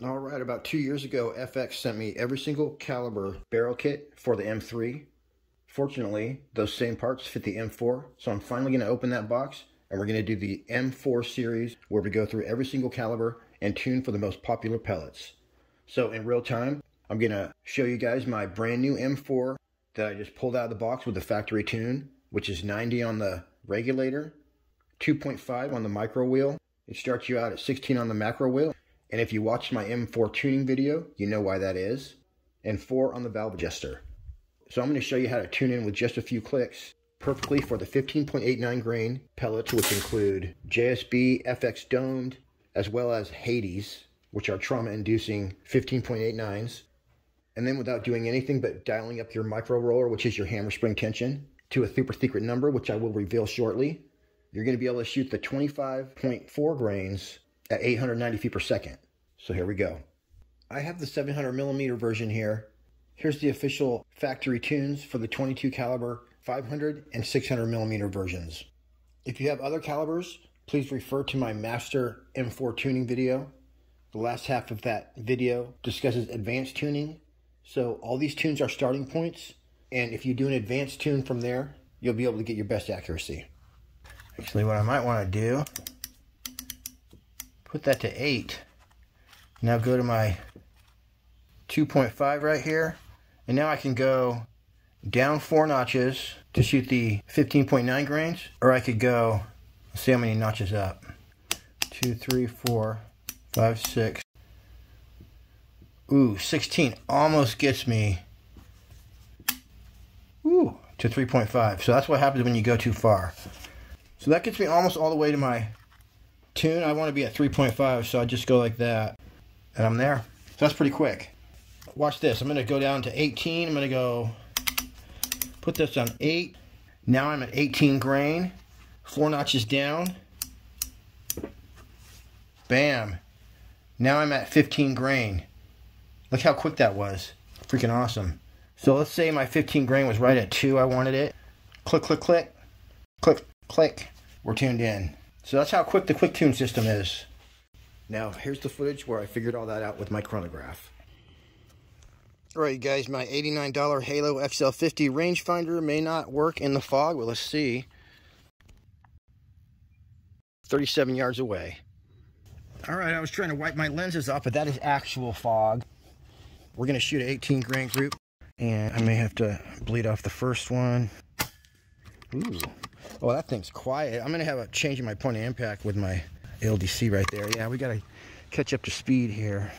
All right, about two years ago, FX sent me every single caliber barrel kit for the M3. Fortunately, those same parts fit the M4, so I'm finally going to open that box and we're going to do the M4 series where we go through every single caliber and tune for the most popular pellets. So in real time, I'm going to show you guys my brand new M4 that I just pulled out of the box with the factory tune, which is 90 on the regulator, 2.5 on the micro wheel. It starts you out at 16 on the macro wheel and if you watched my M4 tuning video, you know why that is. And 4 on the valve adjuster. So I'm going to show you how to tune in with just a few clicks perfectly for the 15.89 grain pellets, which include JSB FX domed, as well as Hades, which are trauma-inducing 15.89s. And then without doing anything but dialing up your micro roller, which is your hammer spring tension, to a super secret number, which I will reveal shortly, you're going to be able to shoot the 25.4 grains at 890 feet per second. So here we go. I have the 700 millimeter version here. Here's the official factory tunes for the 22 caliber 500 and 600 millimeter versions. If you have other calibers, please refer to my master M4 tuning video. The last half of that video discusses advanced tuning. So all these tunes are starting points. And if you do an advanced tune from there, you'll be able to get your best accuracy. Actually, what I might want to do put that to 8. Now go to my 2.5 right here. And now I can go down four notches to shoot the 15.9 grains. Or I could go, let's see how many notches up. Two, three, four, five, six. Ooh, 16 almost gets me ooh, to 3.5. So that's what happens when you go too far. So that gets me almost all the way to my tune, I want to be at 3.5, so I just go like that, and I'm there. So that's pretty quick. Watch this. I'm going to go down to 18. I'm going to go put this on 8. Now I'm at 18 grain. Four notches down. Bam. Now I'm at 15 grain. Look how quick that was. Freaking awesome. So let's say my 15 grain was right at 2. I wanted it. Click, click, click. Click, click. We're tuned in. So that's how quick the quick tune system is. Now, here's the footage where I figured all that out with my chronograph. Alright guys, my $89 Halo XL50 rangefinder may not work in the fog. Well, let's see. 37 yards away. Alright, I was trying to wipe my lenses off, but that is actual fog. We're going to shoot an 18 grain group. And I may have to bleed off the first one. Ooh. Oh, that thing's quiet. I'm going to have a change in my point of impact with my LDC right there. Yeah, we got to catch up to speed here.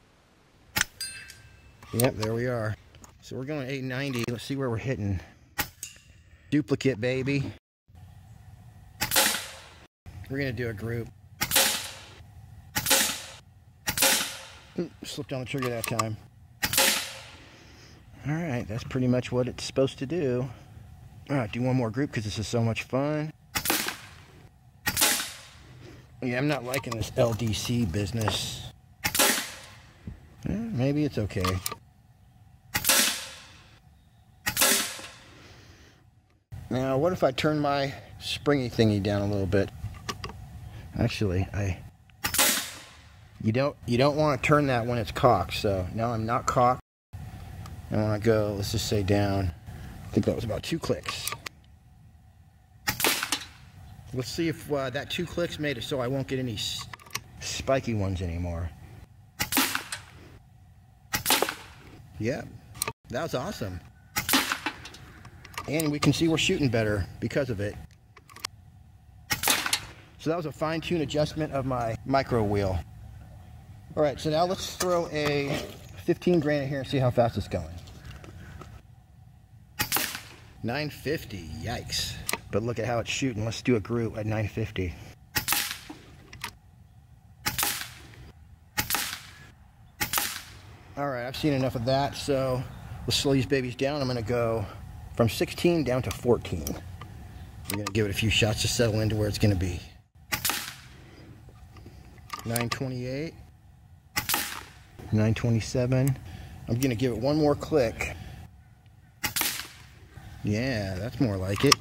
Yep, there we are. So we're going 890. Let's see where we're hitting. Duplicate, baby. We're going to do a group. Slipped on the trigger that time. All right, that's pretty much what it's supposed to do. Alright, do one more group because this is so much fun. Yeah, I'm not liking this LDC business. Eh, maybe it's okay. Now, what if I turn my springy thingy down a little bit? Actually, I you don't you don't want to turn that when it's cocked. So now I'm not cocked. I want to go. Let's just say down. I think that was about two clicks. Let's see if uh, that two clicks made it so I won't get any spiky ones anymore. Yeah, that was awesome. And we can see we're shooting better because of it. So that was a fine-tune adjustment of my micro wheel. All right, so now let's throw a 15 grain in here and see how fast it's going. 950, yikes. But look at how it's shooting. Let's do a group at 950. All right, I've seen enough of that, so let's slow these babies down. I'm gonna go from 16 down to 14. We're gonna give it a few shots to settle into where it's gonna be. 928, 927. I'm gonna give it one more click. Yeah, that's more like it.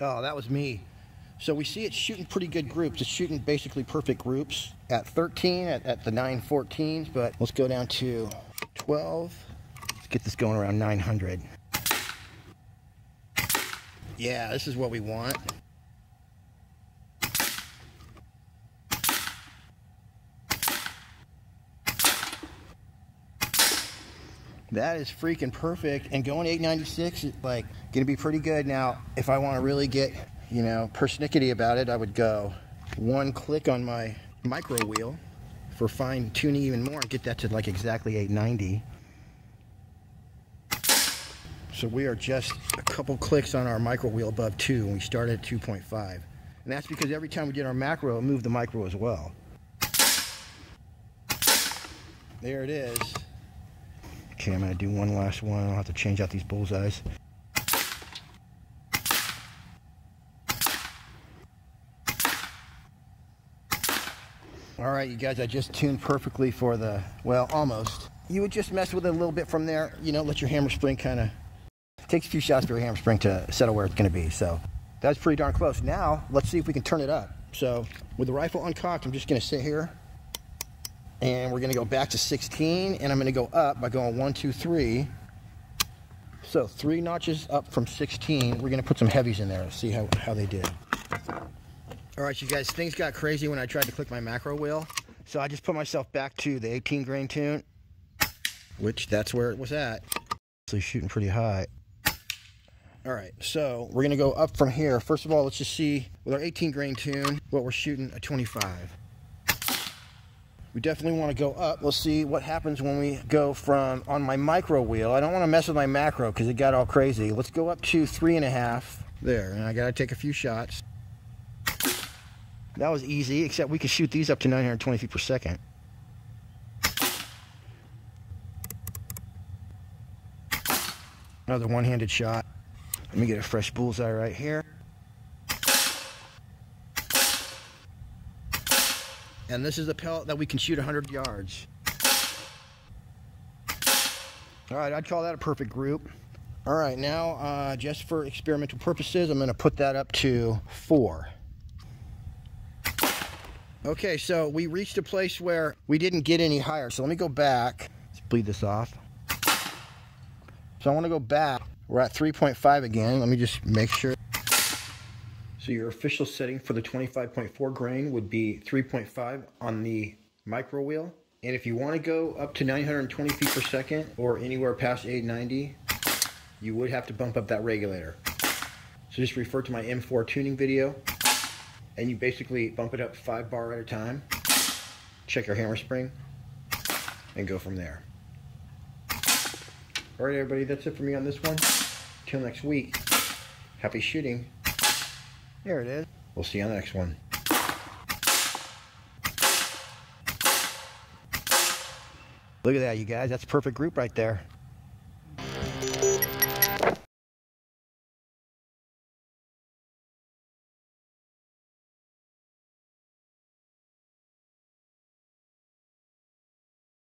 Oh, that was me So we see it's shooting pretty good groups. It's shooting basically perfect groups at 13, at, at the 914s, but let's go down to 12. Let's get this going around 900. Yeah, this is what we want. That is freaking perfect. And going 896 is like gonna be pretty good. Now, if I wanna really get, you know, persnickety about it, I would go one click on my micro wheel for fine tuning even more and get that to like exactly 890. So we are just a couple clicks on our micro wheel above two and we started at 2.5. And that's because every time we did our macro, it moved the micro as well. There it is. Okay, I'm gonna do one last one. I'll have to change out these bullseyes. All right, you guys, I just tuned perfectly for the, well, almost. You would just mess with it a little bit from there, you know, let your hammer spring kind of, takes a few shots for your hammer spring to settle where it's gonna be. So that's pretty darn close. Now, let's see if we can turn it up. So with the rifle uncocked, I'm just gonna sit here and we're gonna go back to 16 and I'm gonna go up by going one, two, three. So three notches up from 16. We're gonna put some heavies in there see how, how they did. All right, you guys, things got crazy when I tried to click my macro wheel. So I just put myself back to the 18 grain tune, which that's where it was at. So shooting pretty high. All right, so we're gonna go up from here. First of all, let's just see with our 18 grain tune what we're shooting at 25 we definitely want to go up. We'll see what happens when we go from on my micro wheel. I don't want to mess with my macro because it got all crazy. Let's go up to three and a half there. And I got to take a few shots. That was easy, except we could shoot these up to 920 feet per second. Another one-handed shot. Let me get a fresh bullseye right here. And this is a pellet that we can shoot 100 yards. All right, I'd call that a perfect group. All right, now uh, just for experimental purposes, I'm gonna put that up to four. Okay, so we reached a place where we didn't get any higher. So let me go back. Let's bleed this off. So I wanna go back. We're at 3.5 again. Let me just make sure. Your official setting for the 25.4 grain would be 3.5 on the micro wheel. And if you want to go up to 920 feet per second or anywhere past 890, you would have to bump up that regulator. So just refer to my M4 tuning video and you basically bump it up five bar at a time, check your hammer spring, and go from there. All right, everybody, that's it for me on this one. Till next week, happy shooting. There it is. We'll see you on the next one. Look at that, you guys. That's a perfect group right there.